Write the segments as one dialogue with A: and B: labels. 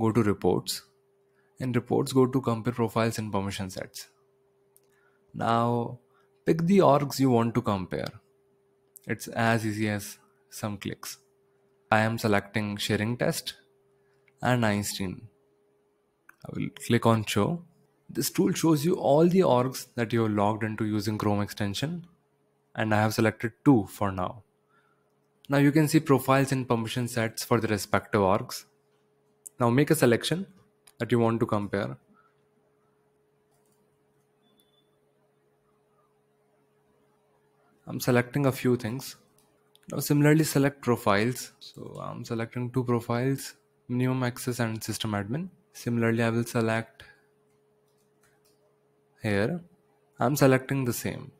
A: go to reports. and reports, go to compare profiles and permission sets. Now pick the orgs you want to compare. It's as easy as some clicks. I am selecting sharing test and Einstein. I will click on show. This tool shows you all the orgs that you have logged into using Chrome extension and I have selected two for now. Now you can see profiles and permission sets for the respective orgs. Now make a selection that you want to compare. I'm selecting a few things. Now similarly select profiles. So I'm selecting two profiles, minimum access and system admin. Similarly, I will select here. I'm selecting the same.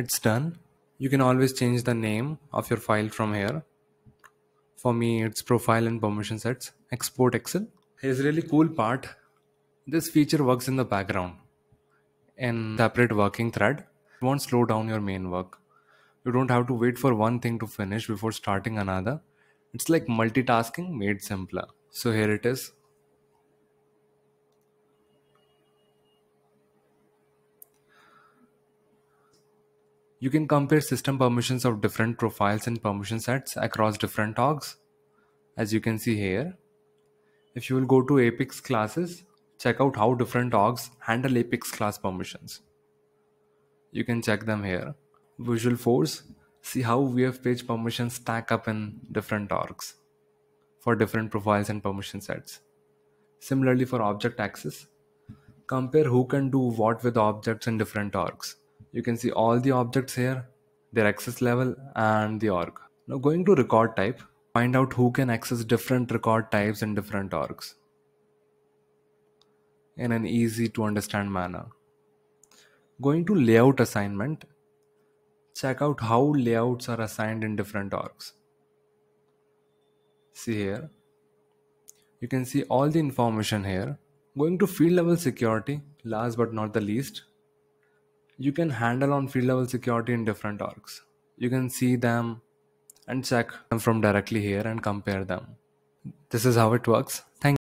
A: It's done. You can always change the name of your file from here. For me, it's profile and permission sets. Export Excel. Here's really cool part. This feature works in the background in separate working thread. It won't slow down your main work. You don't have to wait for one thing to finish before starting another. It's like multitasking made simpler. So here it is. You can compare system permissions of different profiles and permission sets across different orgs. As you can see here, if you will go to Apex classes, check out how different orgs handle Apex class permissions. You can check them here. Visualforce, see how VF page permissions stack up in different orgs for different profiles and permission sets. Similarly for object access, compare who can do what with objects in different orgs you can see all the objects here their access level and the org. Now going to record type find out who can access different record types in different orgs in an easy to understand manner. Going to layout assignment check out how layouts are assigned in different orgs. See here you can see all the information here. Going to field level security last but not the least you can handle on field level security in different orgs. You can see them and check them from directly here and compare them. This is how it works. Thank